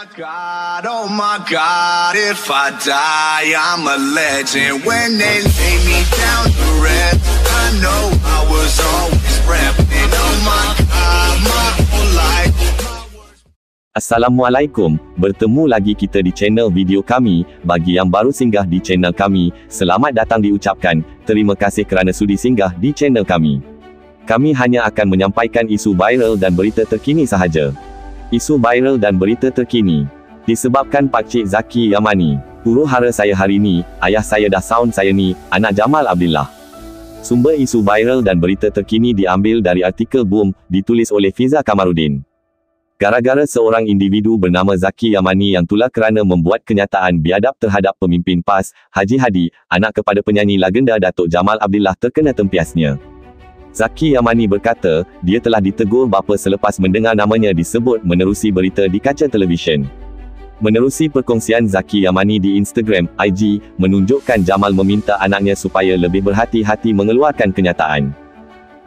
Oh God, oh my God, if I die, I'm a legend. When they lay me down. Assalamualaikum, bertemu lagi kita di channel video kami. Bagi yang baru singgah di channel kami, selamat datang diucapkan. Terima kasih kerana sudi singgah di channel kami. Kami hanya akan menyampaikan isu viral dan berita terkini sahaja. Isu viral dan berita terkini disebabkan Pakcik Zaki Yamani. Huru hara saya hari ni, ayah saya dah sound saya ni, anak Jamal Abdullah. Sumber isu viral dan berita terkini diambil dari artikel Boom, ditulis oleh Fiza Kamarudin. Gara-gara seorang individu bernama Zaki Yamani yang tular kerana membuat kenyataan biadab terhadap pemimpin PAS, Haji Hadi, anak kepada penyanyi legenda Datuk Jamal Abdullah terkena tempiasnya. Zaki Yamani berkata, dia telah ditegur bapa selepas mendengar namanya disebut menerusi berita di kaca televisyen. Menerusi perkongsian Zaki Yamani di Instagram, IG, menunjukkan Jamal meminta anaknya supaya lebih berhati-hati mengeluarkan kenyataan.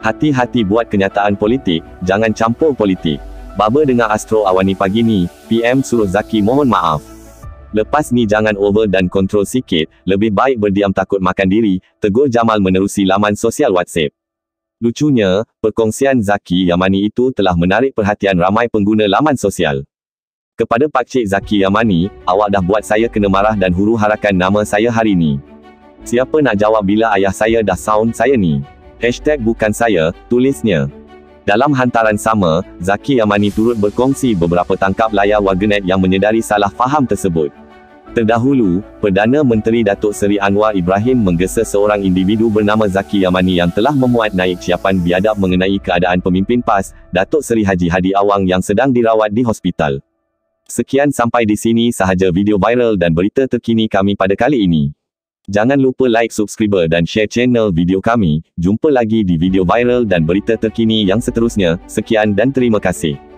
Hati-hati buat kenyataan politik, jangan campur politik. Baba dengar Astro Awani pagi ni, PM suruh Zaki mohon maaf. Lepas ni jangan over dan kontrol sikit, lebih baik berdiam takut makan diri, tegur Jamal menerusi laman sosial WhatsApp. Lucunya, perkongsian Zaki Yamani itu telah menarik perhatian ramai pengguna laman sosial. Kepada Pakcik Zaki Yamani, awak dah buat saya kena marah dan huru harakan nama saya hari ni. Siapa nak jawab bila ayah saya dah sound saya ni? Hashtag bukan saya, tulisnya. Dalam hantaran sama, Zaki Yamani turut berkongsi beberapa tangkap layar warganet yang menyedari salah faham tersebut. Terdahulu, Perdana Menteri Datuk Seri Anwar Ibrahim menggesa seorang individu bernama Zaki Yamani yang telah memuat naik siapan biadab mengenai keadaan pemimpin PAS, Datuk Seri Haji Hadi Awang yang sedang dirawat di hospital. Sekian sampai di sini sahaja video viral dan berita terkini kami pada kali ini. Jangan lupa like, subscribe dan share channel video kami. Jumpa lagi di video viral dan berita terkini yang seterusnya. Sekian dan terima kasih.